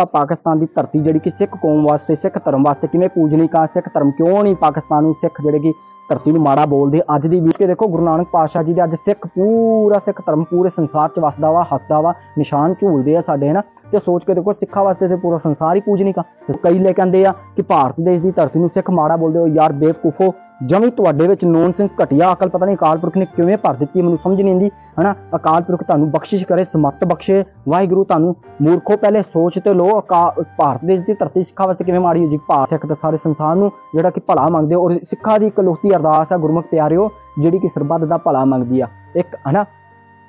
ਆਪਾਂ ਪਾਕਿਸਤਾਨ ਦੀ ਧਰਤੀ ਜਿਹੜੀ ਕਿ ਸਿੱਖ ਕੌਮ ਵਾਸਤੇ, ਸਿੱਖ ਧਰਮ ਵਾਸਤੇ ਕਿਵੇਂ ਪੂਜਨੀਕ ਆ ਸਿੱਖ ਧਰਮ ਕਿਉਂ ਨਹੀਂ ਪਾਕਿਸਤਾਨ ਨੂੰ ਸਿੱਖ ਜਿਹੜੇ ਕਿ ਧਰਤੀ ਨੂੰ ਮਾੜਾ ਬੋਲਦੇ, ਅੱਜ ਦੀ ਵੀਡੀਓ ਦੇਖੋ ਗੁਰੂ ਨਾਨਕ ਪਾਤਸ਼ਾਹ ਜੀ ਦੇ ਅੱਜ ਸਿੱਖ ਪੂਰਾ ਸਿੱਖ ਧਰਮ, ਪੂਰੇ ਸੰਸਾਰ 'ਚ ਵਸਦਾ ਵਾ, ਹੱਸਦਾ ਵਾ, ਨਿਸ਼ਾਨ ਝੂਲਦੇ ਆ ਸਾਡੇ, ਹਨਾ? ਤੇ ਸੋਚ ਕੇ ਦੇਖੋ ਸਿੱਖਾਂ ਵਾਸਤੇ ਤੇ ਪੂਰਾ ਸੰਸਾਰ ਹੀ ਪੂਜਨੀਕ ਆ ਕਈ ਲੈ ਕਹਿੰਦੇ ਆ ਕਿ ਭਾਰਤ ਦੇਸ਼ ਦੀ ਧਰਤੀ ਨੂੰ ਸਿੱਖ ਮਾੜਾ ਬੋਲਦੇ ਹੋ, ਯਾਰ ਬੇਵਕੂਫੋ ਜਮੀ ਤੁਹਾਡੇ ਵਿੱਚ ਨੌਨਸੈਂਸ ਘਟਿਆ, ਅਕਲ ਪਤਾ ਨਹੀਂ ਅਕਾਲ ਪੁਰਖ ਨੇ ਕਿਵੇਂ ਭਰ ਦਿੱਤੀ ਮੈਨੂੰ ਸਮਝ ਨਹੀਂ ਆਉਂਦੀ, ਹਨਾ? ਅਕਾਲ ਪੁਰਖ ਤੁਹਾਨੂੰ ਬਖਸ਼ਿਸ਼ ਕਰੇ ਸਮੱਤ ਬਖਸ਼ੇ, ਵਾਹਿਗੁਰੂ ਤੁਹਾਨੂੰ ਮੂਰਖੋ ਪਹਿਲੇ ਸੋਚ ਤੇ ਲੋ ਭਾਰਤ ਦੇਸ਼ ਦੀ ਧਰਤੀ ਸਿੱਖਾਂ ਵਾਸਤੇ ਕਿਵੇਂ ਮਾੜੀ ਹੋ ਜੀ ਭਾਰਤ ਸਿੱਖ ਦਾ ਸਾਰੇ ਸੰਸਾਰ ਨੂੰ, ਜਿਹੜਾ ਕਿ ਭਲਾ ਮੰਗਦੇ ਔਰ ਸਿੱਖਾਂ ਦੀ ਇੱਕ ਲੋਕਤੀ ਅਰਦਾਸ ਆ, ਗੁਰਮੁਖ ਪਿਆਰਿਓ, ਜਿਹੜੀ ਕਿ ਸਰਬੱਤ ਦਾ ਭਲਾ ਮੰਗਦੀ ਆ। ਇੱਕ, ਹਨਾ?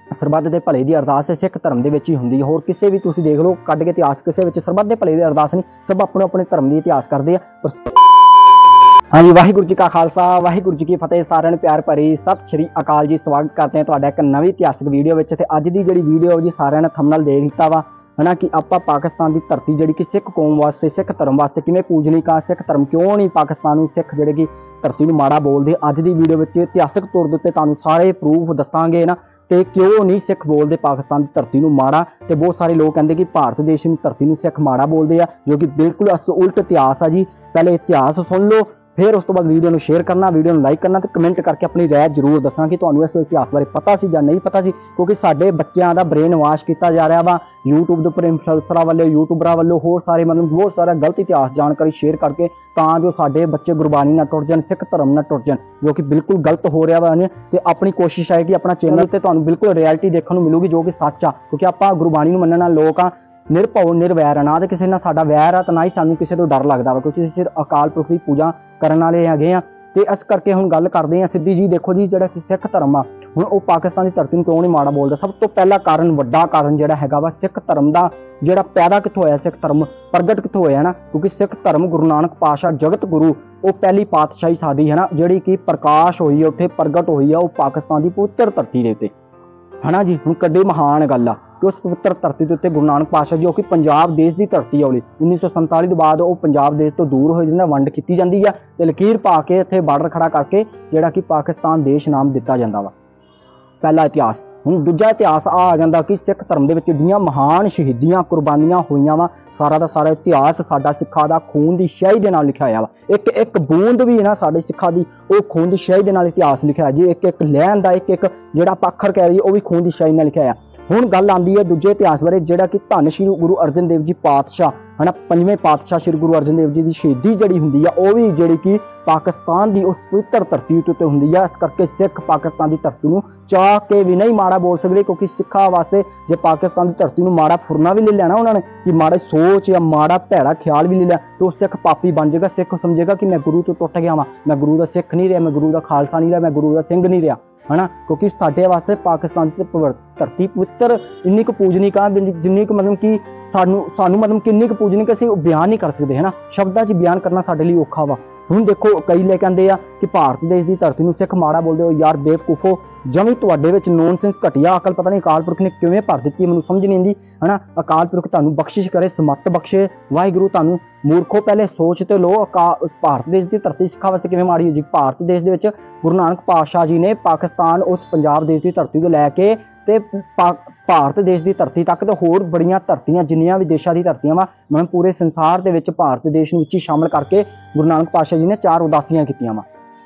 ਸਰਬੱਤ ਦੇ ਭਲੇ ਦੀ ਅਰਦਾਸ ਹੈ ਸਿੱਖ ਧਰਮ ਦੇ ਵਿੱਚ ਹੀ ਹੁੰਦੀ ਹੈ ਹੋਰ ਕਿਸੇ ਵੀ ਤੁਸੀਂ ਦੇਖ ਲਓ, ਕੱਢ ਕੇ ਇਤਿਹਾਸ, ਕਿਸੇ ਵਿੱਚ ਸਰਬੱਤ ਦੇ ਭਲੇ ਦੀ ਅਰਦਾਸ ਨਹੀਂ, ਸਭ ਆਪਣੇ ਆਪਣੇ ਧਰਮ ਦੀ ਇਤਿਹਾਸ ਕਰਦੇ ਆ। ਪਰ ਹਾਂਜੀ, ਵਾਹਿਗੁਰੂ ਜੀ ਕਾ ਖਾਲਸਾ, ਵਾਹਿਗੁਰੂ ਜੀ ਕੀ ਫਤਿਹ ਸਾਰਿਆਂ ਨੂੰ ਪਿਆਰ ਭਰੀ, ਸਤਿ ਸ਼੍ਰੀ ਅਕਾਲ ਜੀ, ਸਵਾਗਤ ਕਰਦੇ ਹਾਂ ਤੁਹਾਡਾ ਇੱਕ ਨਵੀਂ ਇਤਿਹਾਸਕ ਵੀਡੀਓ ਵਿੱਚ ਤੇ ਅੱਜ ਦੀ ਜਿਹੜੀ ਵੀਡੀਓ ਜੀ ਸਾਰਿਆਂ ਨੇ ਥੰਬਨੇਲ ਦੇ ਦਿੱਤਾ ਵਾ, ਹਨਾ ਕਿ ਆਪਾਂ ਪਾਕਿਸਤਾਨ ਦੀ ਧਰਤੀ ਜਿਹੜੀ ਕਿ ਸਿੱਖ ਕੌਮ ਵਾਸਤੇ, ਸਿੱਖ ਧਰਮ ਵਾਸਤੇ ਕਿਵੇਂ ਪੂਜਨੀਕ ਆ ਸਿੱਖ ਧਰਮ ਕਿਉਂ ਨਹੀਂ ਪਾਕਿਸਤਾਨ ਨੂੰ ਸਿੱਖ ਜਿਹੜੇ ਕਿ ਧਰਤੀ ਨੂੰ ਮਾੜਾ ਬੋਲਦੇ, ਅੱਜ ਦੀ ਵੀਡੀਓ ਵਿੱਚ ਇਤਿਹਾਸਕ ਤੌਰ ਦੇ ਉੱਤੇ ਤੁਹਾਨੂੰ ਸਾਰੇ ਪ੍ਰੂਫ ਦੱਸਾਂਗੇ ਨਾ ਤੇ ਕਿਉਂ ਨਹੀਂ ਸਿੱਖ ਬੋਲਦੇ ਪਾਕਿਸਤਾਨ ਦੀ ਧਰਤੀ ਨੂੰ ਮਾੜਾ, ਤੇ ਬਹੁਤ ਸਾਰੇ ਲੋਕ ਕਹਿੰਦੇ ਕਿ ਭਾਰਤ ਦੇਸ਼ ਨੂੰ ਧਰਤੀ ਨੂੰ ਸਿੱਖ ਮਾੜਾ ਬੋਲਦੇ ਆ, ਜੋ ਕਿ ਬਿਲਕੁਲ ਅਸ ਉਲਟ ਇਤਿਹਾਸ ਆ ਜੀ, ਪਹਿਲੇ ਇਤਿਹਾਸ ਸੁਣ ਲਓ ਫਿਰ ਉਸ ਤੋਂ ਬਾਅਦ ਵੀਡੀਓ ਨੂੰ ਸ਼ੇਅਰ ਕਰਨਾ ਵੀਡੀਓ ਨੂੰ ਲਾਈਕ ਕਰਨਾ ਤੇ ਕਮੈਂਟ ਕਰਕੇ ਆਪਣੀ ਰਾਏ ਜ਼ਰੂਰ ਦੱਸਣਾ ਕਿ ਤੁਹਾਨੂੰ ਇਸ ਇਤਿਹਾਸ ਬਾਰੇ ਪਤਾ ਸੀ ਜਾਂ ਨਹੀਂ ਪਤਾ ਸੀ ਕਿਉਂਕਿ ਸਾਡੇ ਬੱਚਿਆਂ ਦਾ ਬ੍ਰੇਨ ਵਾਸ਼ ਕੀਤਾ ਜਾ ਰਿਹਾ ਵਾ। YouTube ਦੇ ਉੱਪਰ ਇਨਫਲੂਐਂਸਰਾਂ ਵੱਲੋਂ ਯੂਟਿਊਬਰਾਂ ਵੱਲੋਂ ਹੋਰ ਸਾਰੇ ਮਤਲਬ ਬਹੁਤ ਸਾਰਾ ਗਲਤ ਇਤਿਹਾਸ ਜਾਣਕਾਰੀ ਸ਼ੇਅਰ ਕਰਕੇ ਤਾਂ ਜੋ ਸਾਡੇ ਬੱਚੇ ਗੁਰਬਾਣੀ ਨਾਲ ਟੁੱਟ ਜਾਣ ਸਿੱਖ ਧਰਮ ਨਾਲ ਟੁੱਟ ਜਾਣ ਜੋ ਕਿ ਬਿਲਕੁਲ ਗਲਤ ਹੋ ਰਿਹਾ ਵਾ ਤੇ ਆਪਣੀ ਕੋਸ਼ਿਸ਼ ਹੈ ਕਿ ਆਪਣਾ ਚੈਨਲ ਤੇ ਤੁਹਾਨੂੰ ਬਿਲਕੁਲ ਰਿਐਲਿਟੀ ਦੇਖਣ ਨੂੰ ਮਿਲੂਗੀ ਜੋ ਕਿ ਸੱਚ ਆ ਕਿਉਂਕਿ ਆਪਾਂ ਗੁਰਬਾਣੀ ਨੂੰ ਮੰਨਣ ਵਾਲੇ ਲੋਕ ਆ। ਨਿਰਭਉ, ਨਿਰਵੈਰ ਆ। ਨਾ ਤੇ ਕਿਸੇ ਨਾਲ ਸਾਡਾ ਵੈਰ ਆ ਤਾਂ ਨਾ ਹੀ ਸਾਨੂੰ ਕਿਸੇ ਤੋਂ ਡਰ ਲੱਗਦਾ ਵਾ, ਕਿਉਂਕਿ ਅਸੀਂ ਸਿਰ ਅਕਾਲ ਪੁਰਖ ਦੀ ਪੂਜਾ ਕਰਨ ਵਾਲੇ ਹੈਗੇ ਆ। ਤੇ ਇਸ ਕਰਕੇ ਹੁਣ ਗੱਲ ਕਰਦੇ ਆ, ਸਿੱਧੀ ਜੀ ਦੇਖੋ ਜੀ, ਜਿਹੜਾ ਸਿੱਖ ਧਰਮ ਆ, ਹੁਣ ਉਹ ਪਾਕਿਸਤਾਨ ਦੀ ਧਰਤੀ ਨੂੰ ਕਿਉਂ ਨਹੀਂ ਮਾੜਾ ਬੋਲਦਾ? ਸਭ ਤੋਂ ਪਹਿਲਾ ਕਾਰਨ, ਵੱਡਾ ਕਾਰਨ ਜਿਹੜਾ ਹੈਗਾ ਵਾ, ਸਿੱਖ ਧਰਮ ਦਾ ਜਿਹੜਾ ਪੈਦਾ ਕਿੱਥੋਂ ਹੋਇਆ, ਸਿੱਖ ਧਰਮ ਪ੍ਰਗਟ ਕਿੱਥੋਂ ਹੋਇਆ ਨਾ, ਕਿਉਂਕਿ ਸਿੱਖ ਧਰਮ ਗੁਰੂ ਨਾਨਕ ਪਾਤਸ਼ਾਹ, ਜਗਤ ਗੁਰੂ, ਉਹ ਪਹਿਲੀ ਪਾਤਸ਼ਾਹੀ ਸਾਡੀ ਹੈ ਨਾ, ਜਿਹੜੀ ਕਿ ਪ੍ਰਕਾਸ਼ ਹੋਈ, ਉੱਥੇ ਪ੍ਰਗਟ ਹੋਈ ਆ, ਉਹ ਪਾਕਿਸਤਾਨ ਦੀ ਪਵਿੱਤਰ ਧਰਤੀ ਦੇ ਉੱਤੇ। ਹਨਾ ਜੀ, ਹੁਣ ਕੱਡੀ ਮਹਾਨ ਗੱਲ ਆ। ਕਿ ਉਸ ਪਵਿੱਤਰ ਧਰਤੀ ਦੇ ਉੱਤੇ ਗੁਰੂ ਨਾਨਕ ਪਾਤਸ਼ਾਹ ਜੀ, ਉਹ ਕਿ ਪੰਜਾਬ ਦੇਸ਼ ਦੀ ਧਰਤੀ ਆ ਉਹਲੀ 1947 ਤੋਂ ਬਾਅਦ ਉਹ ਪੰਜਾਬ ਦੇਸ਼ ਤੋਂ ਦੂਰ ਹੋਏ, ਜਿਹਨਾਂ ਵੰਡ ਕੀਤੀ ਜਾਂਦੀ ਆ ਤੇ ਲਕੀਰ ਪਾ ਕੇ ਇੱਥੇ ਬਾਰਡਰ ਖੜਾ ਕਰਕੇ ਜਿਹੜਾ ਕਿ ਪਾਕਿਸਤਾਨ ਦੇਸ਼ ਨਾਮ ਦਿੱਤਾ ਜਾਂਦਾ ਵਾ। ਪਹਿਲਾ ਇਤਿਹਾਸ। ਹੁਣ ਦੂਜਾ ਇਤਿਹਾਸ ਆ ਆ ਜਾਂਦਾ ਕਿ ਸਿੱਖ ਧਰਮ ਦੇ ਵਿੱਚ ਜਿਹੜੀਆਂ ਮਹਾਨ ਸ਼ਹੀਦੀਆਂ ਕੁਰਬਾਨੀਆਂ ਹੋਈਆਂ ਵਾ, ਸਾਰਾ ਦਾ ਸਾਰਾ ਇਤਿਹਾਸ ਸਾਡਾ ਸਿੱਖਾਂ ਦਾ ਖੂਨ ਦੀ ਸ਼ਾਹੀ ਦੇ ਨਾਲ ਲਿਖਿਆ ਹੋਇਆ ਵਾ। ਇੱਕ ਇੱਕ ਬੂੰਦ ਵੀ ਨਾ ਸਾਡੇ ਸਿੱਖਾਂ ਦੀ, ਉਹ ਖੂਨ ਦੀ ਸ਼ਾਹੀ ਦੇ ਨਾਲ ਇਤਿਹਾਸ ਲਿਖਿਆ ਜੀ ਇੱਕ ਇੱਕ ਲਹਿਣ ਦਾ ਇੱਕ ਇੱਕ ਜਿਹੜਾ ਆਪਾਂ ਕਹਿ ਰਹੀ ਉਹ ਵੀ ਖੂਨ ਦੀ ਸ਼ਾਹੀ ਨਾਲ ਲਿਖਿਆ ਹੈ ਹੁਣ ਗੱਲ ਆਂਦੀ ਹੈ ਦੂਜੇ ਇਤਿਹਾਸ ਬਾਰੇ, ਜਿਹੜਾ ਕਿ ਧੰਨ ਸ਼੍ਰੀ ਗੁਰੂ ਅਰਜਨ ਦੇਵ ਜੀ ਪਾਤਸ਼ਾਹ, ਹਨਾ, ਪੰਜਵੇਂ ਪਾਤਸ਼ਾਹ ਸ਼੍ਰੀ ਗੁਰੂ ਅਰਜਨ ਦੇਵ ਜੀ ਦੀ ਸ਼ਹੀਦੀ ਜਿਹੜੀ ਹੁੰਦੀ ਆ, ਉਹ ਵੀ ਜਿਹੜੀ ਕਿ ਪਾਕਿਸਤਾਨ ਦੀ ਉਸ ਪਵਿੱਤਰ ਧਰਤੀ ਉੱਤੇ ਹੁੰਦੀ ਆ, ਇਸ ਕਰਕੇ ਸਿੱਖ ਪਾਕਿਸਤਾਨ ਦੀ ਧਰਤੀ ਨੂੰ ਚਾਹ ਕੇ ਵੀ ਨਹੀਂ ਮਾੜਾ ਬੋਲ ਸਕਦੇ, ਕਿਉਂਕਿ ਸਿੱਖਾਂ ਵਾਸਤੇ ਜੇ ਪਾਕਿਸਤਾਨ ਦੀ ਧਰਤੀ ਨੂੰ ਮਾੜਾ ਫੁਰਨਾ ਵੀ ਲੈ ਲੈਣਾ ਉਹਨਾਂ ਨੇ, ਕਿ ਮਾੜਾ ਸੋਚ ਜਾਂ ਮਾੜਾ ਭੈੜਾ ਖਿਆਲ ਵੀ ਲੈ ਲਿਆ, ਤੇ ਉਹ ਸਿੱਖ ਪਾਪੀ ਬਣ ਜਾਏਗਾ, ਸਿੱਖ ਸਮਝੇਗਾ ਕਿ ਮੈਂ ਗੁਰੂ ਤੋਂ ਟੁੱਟ ਗਿਆ ਵਾਂ, ਮੈਂ ਗੁਰੂ ਦਾ ਸਿੱਖ ਨਹੀਂ ਰਿਹਾ, ਮੈਂ ਗੁਰੂ ਦਾ ਖਾਲਸਾ ਨਹੀਂ ਰਿਹਾ, ਮੈਂ ਗੁਰੂ ਦਾ ਸਿੰਘ ਨਹੀਂ ਰਿਹਾ, ਹਨਾ? ਕਿਉਂਕਿ ਸਾਡੇ ਵਾਸਤੇ ਪਾਕਿਸਤਾਨ ਦੀ ਧਰਤੀ ਪਵਿੱਤਰ, ਇੰਨੀ ਕੁ ਪੂਜਨੀ ਆ ਜਿੰਨੀ ਕੁ ਮਤਲਬ ਕਿ ਸਾਨੂੰ ਸਾਨੂੰ ਮਤਲਬ ਕਿੰਨੀ ਕੁ ਪੂਜਨੀਕ ਅਸੀਂ ਉਹ ਬਿਆਨ ਨਹੀਂ ਕਰ ਸਕਦੇ, ਹਨਾ? ਸ਼ਬਦਾਂ 'ਚ ਬਿਆਨ ਕਰਨਾ ਸਾਡੇ ਲਈ ਔਖਾ ਵਾ। ਹੁਣ ਦੇਖੋ, ਕਈ ਲੈ ਕਹਿੰਦੇ ਆ ਕਿ ਭਾਰਤ ਦੇਸ਼ ਦੀ ਧਰਤੀ ਨੂੰ ਸਿੱਖ ਮਾੜਾ ਬੋਲਦੇ ਹੋ ਯਾਰ ਬੇਵਕੂਫੋ, ਜਮੀ ਤੁਹਾਡੇ ਵਿੱਚ ਨੌਨਸੈਂਸ ਘਟਿਆ, ਅਕਲ ਪਤਾ ਨਹੀਂ ਅਕਾਲ ਪੁਰਖ ਨੇ ਕਿਵੇਂ ਭਰ ਦਿੱਤੀ ਮੈਨੂੰ ਸਮਝ ਨਹੀਂ ਆਉਂਦੀ। ਹਨਾ, ਅਕਾਲ ਪੁਰਖ ਤੁਹਾਨੂੰ ਬਖਸ਼ਿਸ਼ ਕਰੇ ਸਮੱਤ ਬਖਸ਼ੇ, ਵਾਹਿਗੁਰੂ ਤੁਹਾਨੂੰ ਮੂਰਖੋ ਪਹਿਲੇ ਸੋਚ ਤੇ ਲੋ ਅਕਾ- ਭਾਰਤ ਦੇਸ਼ ਦੀ ਧਰਤੀ ਸਿੱਖਾਂ ਵਾਸਤੇ ਕਿਵੇਂ ਮਾੜੀ ਹੋ ਜੀ ਭਾਰਤ ਦੇਸ਼ ਦੇ ਵਿੱਚ ਗੁਰੂ ਨਾਨਕ ਪਾਤਸ਼ਾਹ ਜੀ ਨੇ ਪਾਕਿਸਤਾਨ, ਉਸ ਪੰਜਾਬ ਦੇਸ਼ ਦੀ ਧਰਤੀ ਤੋਂ ਲੈ ਕੇ ਤੇ ਭਾਰਤ ਦੇਸ਼ ਦੀ ਧਰਤੀ ਤੱਕ ਤੇ ਹੋਰ ਬੜੀਆਂ ਧਰਤੀਆਂ, ਜਿੰਨੀਆਂ ਵੀ ਦੇਸ਼ਾਂ ਦੀ ਧਰਤੀਆਂ ਵਾ, ਮਤਲਬ ਪੂਰੇ ਸੰਸਾਰ ਦੇ ਵਿੱਚ ਭਾਰਤ ਦੇਸ਼ ਨੂੰ ਵਿੱਚ ਹੀ ਸ਼ਾਮਲ ਕਰਕੇ ਗੁਰੂ ਨਾਨਕ ਪਾਤਸ਼ਾਹ ਜੀ ਨੇ ਚਾਰ ਉਦਾਸੀਆਂ ਕੀਤੀਆਂ ਵਾ।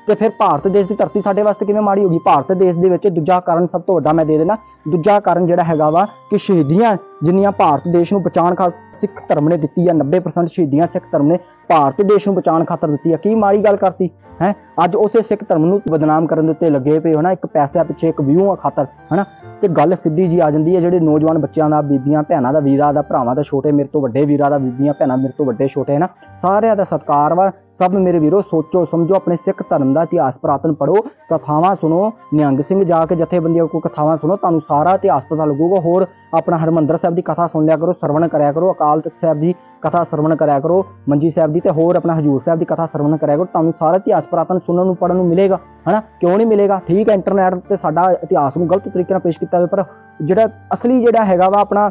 ਤੇ ਫਿਰ ਭਾਰਤ ਦੇਸ਼ ਦੀ ਧਰਤੀ ਸਾਡੇ ਵਾਸਤੇ ਕਿਵੇਂ ਮਾੜੀ ਹੋ ਗਈ? ਭਾਰਤ ਦੇਸ਼ ਦੇ ਵਿੱਚ ਦੂਜਾ ਕਾਰਨ ਸਭ ਤੋਂ ਵੱਡਾ ਮੈਂ ਦੇ ਦੇਣਾ। ਦੂਜਾ ਕਾਰਨ ਜਿਹੜਾ ਹੈਗਾ ਵਾ ਕਿ ਸ਼ਹੀਦੀਆਂ ਜਿੰਨੀਆਂ ਭਾਰਤ ਦੇਸ਼ ਨੂੰ ਬਚਾਉਣ ਖਾਤਰ ਸਿੱਖ ਧਰਮ ਨੇ ਦਿੱਤੀ ਆ 90% ਸ਼ਹੀਦੀਆਂ ਸਿੱਖ ਧਰਮ ਨੇ ਭਾਰਤ ਦੇਸ਼ ਨੂੰ ਬਚਾਉਣ ਖਾਤਰ ਦਿੱਤੀ ਆ। ਕੀ ਮਾੜੀ ਗੱਲ ਕਰਤੀ? ਹੈ? ਅੱਜ ਉਸੇ ਸਿੱਖ ਧਰਮ ਨੂੰ ਬਦਨਾਮ ਕਰਨ ਦੇ ਉੱਤੇ ਲੱਗੇ ਪਏ ਹੋ ਇੱਕ ਪੈਸੇ ਪਿੱਛੇ ਇੱਕ ਵਿਊ ਖਾਤਰ, ਹਨਾ? ਤੇ ਗੱਲ ਸਿੱਧੀ ਜੀ ਆ ਜਾਂਦੀ ਹੈ ਜਿਹੜੇ ਨੌਜਵਾਨ ਬੱਚਿਆਂ ਦਾ, ਬੀਬੀਆਂ, ਭੈਣਾਂ ਦਾ, ਵੀਰਾਂ ਦਾ, ਭਰਾਵਾਂ ਦਾ ਛੋਟੇ, ਮੇਰੇ ਤੋਂ ਵੱਡੇ ਵੀਰਾਂ ਦਾ, ਬੀਬੀਆਂ, ਭੈਣਾਂ ਮੇਰੇ ਤੋਂ ਵੱਡੇ, ਛੋਟੇ, ਹਨਾ? ਸਾਰਿਆਂ ਦਾ ਸਤਿਕਾਰ ਵਾ, ਸਭ ਮੇਰੇ ਵੀਰੋ, ਸੋਚੋ, ਸਮਝੋ, ਆਪਣੇ ਸਿੱਖ ਧਰਮ ਦਾ ਇਤਿਹਾਸ ਪ੍ਰਾਤਨ ਪੜੋ ਕਥਾਵਾਂ ਸੁਣੋ, ਨਿਹੰਗ ਸਿੰਘ ਜਾ ਕੇ ਜਥੇਬੰਦੀਆਂ ਕੋ ਕਥਾਵਾਂ ਸੁਣੋ, ਤੁਹਾਨੂੰ ਸਾਰਾ ਇਤਿਹਾਸ ਪਤਾ ਲੱਗੂਗਾ, ਹੋਰ ਆਪਣਾ ਹਰਮੰਦਰ ਸਾਹਿਬ ਦੀ ਕਥਾ ਸੁਣ ਲਿਆ ਕਰੋ, ਸਰਵਣ ਕਰਿਆ ਕਰੋ, ਅਕਾਲ ਤਖਤ ਸਾਹਿਬ ਦੀ ਕਥਾ ਸਰਵਣ ਕਰਿਆ ਕਰੋ, ਮੰਜੀ ਸਾਹਿਬ ਦੀ ਤੇ ਹੋਰ ਆਪਣਾ ਹਜੂਰ ਸਾਹਿਬ ਦੀ ਕਥਾ ਸਰਵਣ ਕਰਿਆ ਕਰੋ, ਤੁਹਾਨੂੰ ਸਾਰਾ ਇਤਿਹਾਸ ਪ੍ਰਾਤਨ ਸੁਣਨ ਨੂੰ ਪੜਨ ਨੂੰ ਮਿਲੇਗਾ, ਹਨਾ? ਕਿਉਂ ਨਹੀਂ ਮਿਲੇਗਾ? ਠੀਕ ਹੈ ਇੰਟਰਨੈਟ ਤੇ ਸਾਡਾ ਇਤਿਹਾਸ ਨੂੰ ਗਲਤ ਤਰੀਕੇ ਨਾਲ ਪੇਸ਼ ਕੀਤਾ ਹੋਵੇ ਪਰ ਜਿਹੜਾ ਅਸਲੀ ਜਿਹੜਾ ਹੈਗਾ ਵਾ ਆਪਣਾ,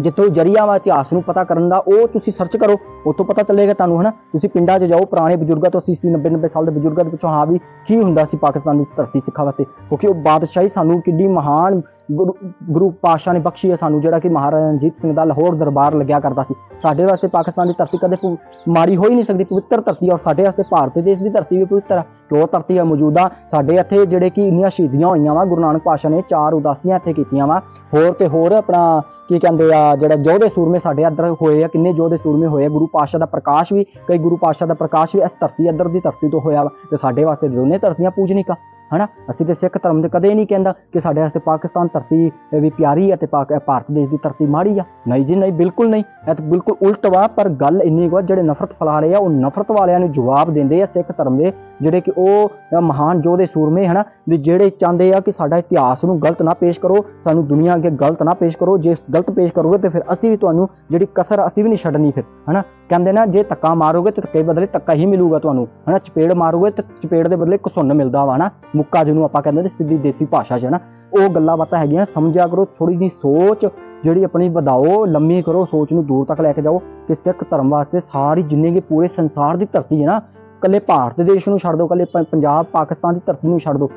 ਜਿੱਥੋਂ ਜਰੀਆ ਵਾ ਇਤਿਹਾਸ ਨੂੰ ਪਤਾ ਕਰਨ ਦਾ, ਉਹ ਤੁਸੀਂ ਸਰਚ ਕਰੋ ਉੱਥੋਂ ਪਤਾ ਚੱਲੇਗਾ ਤੁਹਾਨੂੰ, ਹਨਾ? ਤੁਸੀਂ ਪਿੰਡਾਂ 'ਚ ਜਾਓ, ਪੁਰਾਣੇ ਬਜ਼ੁਰਗਾਂ ਤੋਂ 80 90 90 ਸਾਲ ਦੇ ਬਜ਼ੁਰਗਾਂ ਦੇ ਪਿੱਛੋਂ, ਹਾਂ ਵੀ ਕੀ ਹੁੰਦਾ ਸੀ ਪਾਕਿਸਤਾਨ ਦੀ ਧਰਤੀ ਸਿੱਖਾਂ ਵਾਸਤੇ? ਕਿਉਂਕਿ ਉਹ ਬਾਦਸ਼ਾਹੀ ਸਾਨੂੰ ਕਿੰਨੀ ਮਹਾਨ ਗੁਰੂ ਗੁਰੂ ਪਾਤਸ਼ਾਹ ਨੇ ਬਖਸ਼ੀ ਹੈ ਸਾਨੂੰ, ਜਿਹੜਾ ਕਿ ਮਹਾਰਾਜਾ ਰਣਜੀਤ ਸਿੰਘ ਦਾ ਲਾਹੌਰ ਦਰਬਾਰ ਲੱਗਿਆ ਕਰਦਾ ਸੀ। ਸਾਡੇ ਵਾਸਤੇ ਪਾਕਿਸਤਾਨ ਦੀ ਧਰਤੀ ਕਦੇ ਭੁ- ਮਾੜੀ ਹੋ ਹੀ ਨਹੀਂ ਸਕਦੀ, ਪਵਿੱਤਰ ਧਰਤੀ ਔਰ ਸਾਡੇ ਵਾਸਤੇ ਭਾਰਤ ਦੇਸ਼ ਦੀ ਧਰਤੀ ਵੀ ਪਵਿੱਤਰ ਹੈ ਕਿ ਉਹ ਧਰਤੀ ਹੈ ਮੌਜੂਦਾ ਸਾਡੇ ਇੱਥੇ ਜਿਹੜੇ ਕਿ ਇੰਨੀਆਂ ਸ਼ਹੀਦੀਆਂ ਹੋਈਆਂ ਵਾ, ਗੁਰੂ ਨਾਨਕ ਪਾਤਸ਼ਾਹ ਨੇ ਚਾਰ ਉਦਾਸੀਆਂ ਇੱਥੇ ਕੀਤੀਆਂ ਵਾ। ਹੋਰ ਤੇ ਹੋਰ ਆਪਣਾ, ਕੀ ਕਹਿੰਦੇ ਆ, ਜਿਹੜਾ ਯੋਧੇ ਸੂਰਮੇ ਸਾਡੇ ਅੰਦਰ ਹੋਏ ਆ, ਕਿੰਨੇ ਯੋਧੇ ਸੂਰਮੇ ਹੋਏ ਆ, ਗੁਰੂ ਪਾਤਸ਼ਾਹ ਦਾ ਪ੍ਰਕਾਸ਼ ਵੀ, ਕਈ ਗੁਰੂ ਪਾਤਸ਼ਾਹ ਦਾ ਪ੍ਰਕਾਸ਼ ਵੀ ਇਸ ਧਰਤੀ ਇੱਧਰ ਦੀ ਧਰਤੀ ਤੋਂ ਹੋਇਆ ਵਾ ਤੇ ਸਾਡੇ ਵਾਸਤੇ ਦੋਨੇ ਧਰਤੀਆਂ ਪੂਜਨੀਕਾ ਹਨਾ? ਅਸੀਂ ਤੇ ਸਿੱਖ ਧਰਮ ਦੇ ਕਦੇ ਨਹੀਂ ਕਹਿੰਦਾ ਕਿ ਸਾਡੇ ਵਾਸਤੇ ਪਾਕਿਸਤਾਨ ਧਰਤੀ ਵੀ ਪਿਆਰੀ ਹੈ ਤੇ ਪਾਕ- ਭਾਰਤ ਦੇਸ਼ ਦੀ ਧਰਤੀ ਮਾੜੀ ਆ। ਨਹੀਂ ਜੀ, ਨਹੀਂ, ਬਿਲਕੁਲ ਨਹੀਂ। ਇਹ ਤਾਂ ਬਿਲਕੁਲ ਉਲਟ ਵਾ, ਪਰ ਗੱਲ ਇੰਨੀ ਕੁ ਜਿਹੜੇ ਨਫ਼ਰਤ ਫੈਲਾ ਰਹੇ ਆ, ਉਹ ਨਫ਼ਰਤ ਵਾਲਿਆਂ ਨੂੰ ਜਵਾਬ ਦਿੰਦੇ ਆ ਸਿੱਖ ਧਰਮ ਦੇ, ਜਿਹੜੇ ਕਿ ਉਹ ਮਹਾਨ ਯੋਧੇ ਸੂਰਮੇ, ਹਨਾ? ਵੀ ਜਿਹੜੇ ਚਾਹੁੰਦੇ ਆ ਕਿ ਸਾਡਾ ਇਤਿਹਾਸ ਨੂੰ ਗਲਤ ਨਾ ਪੇਸ਼ ਕਰੋ, ਸਾਨੂੰ ਦੁਨੀਆ ਅੱਗੇ ਗਲਤ ਨਾ ਪੇਸ਼ ਕਰੋ, ਜੇ ਗਲਤ ਪੇਸ਼ ਕਰੋਗੇ ਤੇ ਫਿਰ ਅਸੀਂ ਵੀ ਤੁਹਾਨੂੰ ਜਿਹੜੀ ਕਸਰ ਅਸੀਂ ਵੀ ਨਹੀਂ ਛੱਡਣੀ ਫਿਰ, ਹਨਾ? ਕਹਿੰਦੇ ਨਾ, ਜੇ ਧੱਕਾ ਮਾਰੋਗੇ ਤੇ ਧੱਕੇ ਬਦਲੇ ਧੱਕਾ ਹੀ ਮਿਲੂਗਾ ਤੁਹਾਨੂੰ, ਹਨਾ? ਚਪੇੜ ਮਾਰੋਗੇ ਤੇ ਚਪੇੜ ਦੇ ਬਦਲੇ ਘਸੁੰਨ ਮਿਲਦਾ ਵਾ, ਹਨਾ? ਮੁੱਕਾ ਜਿਹਨੂੰ ਆਪਾਂ ਕਹਿੰਦੇ ਨੇ ਸਿੱਧੀ ਦੇਸੀ ਭਾਸ਼ਾ 'ਚ, ਹਨਾ? ਉਹ ਗੱਲਾਂ ਬਾਤਾਂ ਹੈਗੀਆਂ, ਸਮਝਿਆ ਕਰੋ ਥੋੜੀ ਜਿਹੀ ਸੋਚ, ਜਿਹੜੀ ਆਪਣੀ ਵਧਾਓ, ਲੰਮੀ ਕਰੋ, ਸੋਚ ਨੂੰ ਦੂਰ ਤੱਕ ਲੈ ਕੇ ਜਾਓ ਕਿ ਸਿੱਖ ਧਰਮ ਵਾਸਤੇ ਸਾਰੀ ਜਿੰਨੇ ਕਿ ਪੂਰੇ ਸੰਸਾਰ ਦੀ ਧਰਤੀ ਹੈ ਨਾ ਕੱਲੇ ਭਾਰਤ ਦੇਸ਼ ਨੂੰ ਛੱਡ ਦਿਓ ਕੱਲੇ ਪੰਜਾਬ, ਪਾਕਿਸਤਾਨ ਦੀ ਧਰਤੀ ਨੂੰ ਛੱਡ ਦਿਓ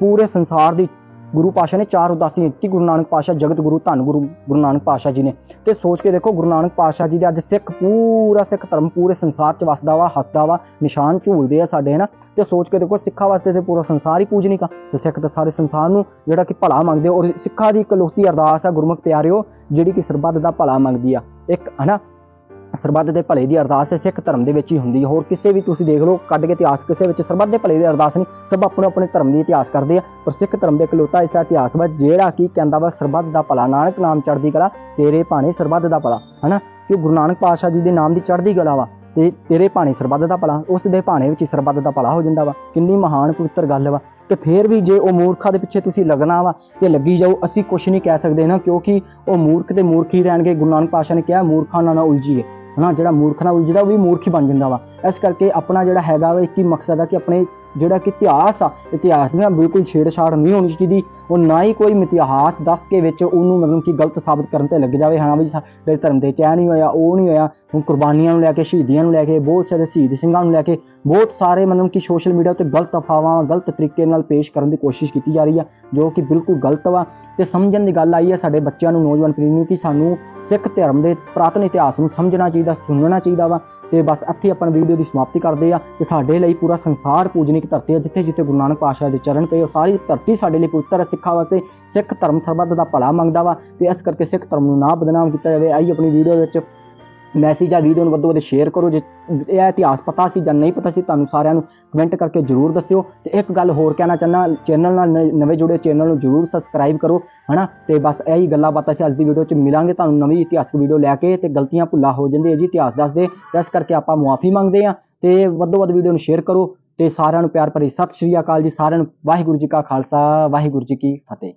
ਪੂਰੇ ਸੰਸਾਰ ਦੀ ਗੁਰੂ ਪਾਸ਼ਾ ਨੇ ਚਾਰ ਉਦਾਸੀ ਦਿੱਤੀ ਗੁਰੂ ਨਾਨਕ ਪਾਸ਼ਾ ਜਗਤ ਗੁਰੂ, ਧੰਨ ਗੁਰੂ ਗੁਰੂ ਨਾਨਕ ਪਾਸ਼ਾ ਜੀ ਨੇ। ਤੇ ਸੋਚ ਕੇ ਦੇਖੋ, ਗੁਰੂ ਨਾਨਕ ਪਾਸ਼ਾ ਜੀ ਦੇ ਅੱਜ ਸਿੱਖ, ਪੂਰਾ ਸਿੱਖ ਧਰਮ, ਪੂਰੇ ਸੰਸਾਰ 'ਚ ਵਸਦਾ ਵਾ, ਹੱਸਦਾ ਵਾ, ਨਿਸ਼ਾਨ ਝੂਲਦੇ ਆ ਸਾਡੇ, ਹਨਾ? ਤੇ ਸੋਚ ਕੇ ਦੇਖੋ, ਸਿੱਖਾਂ ਵਾਸਤੇ ਤੇ ਪੂਰਾ ਸੰਸਾਰ ਹੀ ਪੂਜਨੀਕਾ ਤੇ ਸਿੱਖ ਤਾਂ ਸਾਰੇ ਸੰਸਾਰ ਨੂੰ ਜਿਹੜਾ ਕਿ ਭਲਾ ਮੰਗਦੇ ਔਰ ਸਿੱਖਾਂ ਦੀ ਇਕਲੌਤੀ ਅਰਦਾਸ ਆ, ਗੁਰਮੁਖ ਪਿਆਰਿਓ, ਜਿਹੜੀ ਕਿ ਸਰਬੱਤ ਦਾ ਭਲਾ ਮੰਗਦੀ ਆ। ਇੱਕ, ਹਨਾ? ਸਰਬੱਤ ਦੇ ਭਲੇ ਦੀ ਅਰਦਾਸ ਸਿੱਖ ਧਰਮ ਦੇ ਵਿੱਚ ਹੀ ਹੁੰਦੀ ਹੈ। ਹੋਰ ਕਿਸੇ ਵੀ ਤੁਸੀਂ ਦੇਖ ਲਓ, ਕੱਢ ਕੇ ਇਤਿਹਾਸ ਕਿਸੇ ਵਿੱਚ ਸਰਬੱਤ ਦੇ ਭਲੇ ਦੀ ਅਰਦਾਸ ਨਹੀਂ, ਸਭ ਆਪਣੇ ਆਪਣੇ ਧਰਮ ਦੀ ਇਤਿਹਾਸ ਕਰਦੇ ਆ। ਪਰ ਸਿੱਖ ਧਰਮ ਦੇ ਇਕਲੌਤਾ ਇਸ ਇਤਿਹਾਸ ਵਾ ਜਿਹੜਾ ਕੀ ਕਹਿੰਦਾ ਵਾ, ਸਰਬੱਤ ਦਾ ਭਲਾ, ਨਾਨਕ ਨਾਮ ਚੜ੍ਹਦੀ ਕਲਾ, ਤੇਰੇ ਭਾਣੇ ਸਰਬੱਤ ਦਾ ਭਲਾ, ਹਨਾ? ਕਿ ਗੁਰੂ ਨਾਨਕ ਪਾਤਸ਼ਾਹ ਜੀ ਦੇ ਨਾਮ ਦੀ ਚੜ੍ਹਦੀ ਕਲਾ ਵਾ, ਤੇ ਤੇਰੇ ਭਾਣੇ ਸਰਬੱਤ ਦਾ ਭਲਾ, ਉਸ ਦੇ ਭਾਣੇ ਵਿੱਚ ਹੀ ਸਰਬੱਤ ਦਾ ਭਲਾ ਹੋ ਜਾਂਦਾ ਵਾ। ਕਿੰਨੀ ਮਹਾਨ ਪਵਿੱਤਰ ਗੱਲ ਵਾ। ਤੇ ਫੇਰ ਵੀ ਜੇ ਉਹ ਮੂਰਖਾਂ ਦੇ ਪਿੱਛੇ ਤੁਸੀਂ ਲੱਗਣਾ ਵਾ ਤੇ ਲੱਗੀ ਜਾਓ, ਅਸੀਂ ਕੁਝ ਨਹੀਂ ਕਹਿ ਸਕਦੇ ਨਾ, ਕਿਉਂਕਿ ਉਹ ਮੂਰਖ ਤੇ ਮੂਰਖ ਹੀ ਰਹਿਣਗੇ। ਗੁਰੂ ਨਾਨਕ ਪਾਤਸ਼ਾਹ ਨੇ ਕਿਹਾ, ਮੂਰਖਾਂ ਨਾਲ ਨਾ ਉਲਝੀਏ। ਹਨਾ, ਜਿਹੜਾ ਮੂਰਖ ਨਾਲ ਉਲਝਦਾ ਉਹ ਵੀ ਮੂਰਖ ਹੀ ਬਣ ਜਾਂਦਾ ਵਾ। ਇਸ ਕਰਕੇ ਆਪਣਾ ਜਿਹੜਾ ਹੈਗਾ ਵਾ, ਇੱਕ ਹੀ ਮਕਸਦ ਆ ਕਿ ਆਪਣੇ ਜਿਹੜਾ ਕਿ ਇਤਿਹਾਸ ਆ, ਇਤਿਹਾਸ ਨਾਲ ਬਿਲਕੁਲ ਛੇੜਛਾੜ ਨਹੀਂ ਹੋਣੀ ਚਾਹੀਦੀ। ਉਹ ਨਾ ਹੀ ਕੋਈ ਇਤਿਹਾਸ ਦੱਸ ਕੇ ਵਿੱਚ ਉਹਨੂੰ ਮਤਲਬ ਕਿ ਗਲਤ ਸਾਬਤ ਕਰਨ ਤੇ ਲੱਗ ਜਾਵੇ। ਹਾਂ ਵੀ ਸਾਡੇ ਧਰਮ ਦੇ ਚੈਨ ਨਹੀਂ ਹੋਇਆ, ਉਹ ਨਹੀਂ ਹੋਇਆ। ਹੁਣ ਕੁਰਬਾਨੀਆਂ ਨੂੰ ਲੈ ਕੇ, ਸ਼ਹੀਦੀਆਂ ਨੂੰ ਲੈ ਕੇ, ਬਹੁਤ ਸਾਰੇ ਸ਼ਹੀਦ ਸਿੰਘਾਂ ਨੂੰ ਲੈ ਕੇ, ਬਹੁਤ ਸਾਰੇ ਮਤਲਬ ਕਿ ਸੋਸ਼ਲ ਮੀਡੀਆ ਉੱਤੇ ਗਲਤ ਅਫਵਾਹਾਂ, ਗਲਤ ਤਰੀਕੇ ਨਾਲ ਪੇਸ਼ ਕਰਨ ਦੀ ਕੋਸ਼ਿਸ਼ ਕੀਤੀ ਜਾ ਰਹੀ ਆ, ਜੋ ਕਿ ਬਿਲਕੁਲ ਗਲਤ ਵਾ। ਤੇ ਸਮਝਣ ਦੀ ਗੱਲ ਆਈ ਆ ਸਾਡੇ ਬੱਚਿਆਂ ਨੂੰ, ਨੌਜਵਾਨ ਪੀੜ੍ਹੀ ਨੂੰ, ਕਿ ਸਾਨੂੰ ਸਿੱਖ ਧਰਮ ਦੇ ਪ੍ਰਾਤਨ ਇਤਿਹਾਸ ਨੂੰ ਸਮਝਣਾ ਚਾਹੀਦਾ, ਸੁਣਨਾ ਚਾਹੀਦਾ ਵਾ। ਤੇ ਬਸ ਇੱਥੇ ਆਪਾਂ ਵੀਡੀਓ ਦੀ ਸਮਾਪਤੀ ਕਰਦੇ ਆ ਕਿ ਸਾਡੇ ਲਈ ਪੂਰਾ ਸੰਸਾਰ ਪੂਜਨੀਕ ਧਰਤੀ ਹੈ, ਜਿੱਥੇ ਜਿੱਥੇ ਗੁਰੂ ਨਾਨਕ ਪਾਤਸ਼ਾਹ ਦੇ ਚਰਨ ਪਏ, ਉਹ ਸਾਰੀ ਧਰਤੀ ਸਾਡੇ ਲਈ ਪਵਿੱਤਰ ਹੈ, ਸਿੱਖਾਂ ਵਾਸਤੇ ਸਿੱਖ ਧਰਮ ਸਰਬੱਤ ਦਾ ਭਲਾ ਮੰਗਦਾ ਵਾ ਤੇ ਇਸ ਕਰਕੇ ਸਿੱਖ ਧਰਮ ਨੂੰ ਨਾ ਬਦਨਾਮ ਕੀਤਾ ਜਾਵੇ। ਆਈ ਆਪਣੀ ਵੀਡੀਓ ਵਿੱਚ ਮੈਸੇਜ ਜਾਂ ਵੀਡੀਓ ਨੂੰ ਵੱਧ ਤੋਂ ਵੱਧ ਸ਼ੇਅਰ ਕਰੋ। ਜੇ ਇਹ ਇਤਿਹਾਸ ਪਤਾ ਸੀ ਜਾਂ ਨਹੀਂ ਪਤਾ ਸੀ, ਤੁਹਾਨੂੰ ਸਾਰਿਆਂ ਨੂੰ ਕਮੈਂਟ ਕਰਕੇ ਜਰੂਰ ਦੱਸਿਓ। ਤੇ ਇੱਕ ਗੱਲ ਹੋਰ ਕਹਿਣਾ ਚਾਹੁੰਦਾ ਚੈਨਲ ਨਾਲ ਨਵੇਂ ਜੁੜੇ ਚੈਨਲ ਨੂੰ ਜਰੂਰ ਸਬਸਕ੍ਰਾਈਬ ਕਰੋ, ਹਨਾ? ਤੇ ਬਸ ਇਹੀ ਗੱਲਾਂ ਬਾਤਾਂ ਸੀ ਅੱਜ ਦੀ ਵੀਡੀਓ 'ਚ ਮਿਲਾਂਗੇ। ਤੁਹਾਨੂੰ ਨਵੀਂ ਇਤਿਹਾਸਕ ਵੀਡੀਓ ਲੈ ਕੇ ਤੇ ਗਲਤੀਆਂ ਭੁੱਲਾ ਹੋ ਜਾਂਦੇ ਜੀ ਇਤਿਹਾਸ ਦੱਸਦੇ। ਇਸ ਕਰਕੇ ਆਪਾਂ ਮੁਆਫੀ ਮੰਗਦੇ ਆ ਤੇ ਵੱਧ ਤੋਂ ਵੱਧ ਵੀਡੀਓ ਨੂੰ ਸ਼ੇਅਰ ਕਰੋ। ਤੇ ਸਾਰਿਆਂ ਨੂੰ ਪਿਆਰ ਭਰੀ ਸਤਿ ਸ਼੍ਰੀ ਅਕਾਲ ਜੀ। ਸਾਰਿਆਂ ਨੂੰ ਵਾਹਿਗੁਰੂ ਜੀ ਕਾ ਖਾਲਸਾ, ਵਾਹਿਗੁਰੂ ਜੀ ਕੀ ਫਤਿਹ।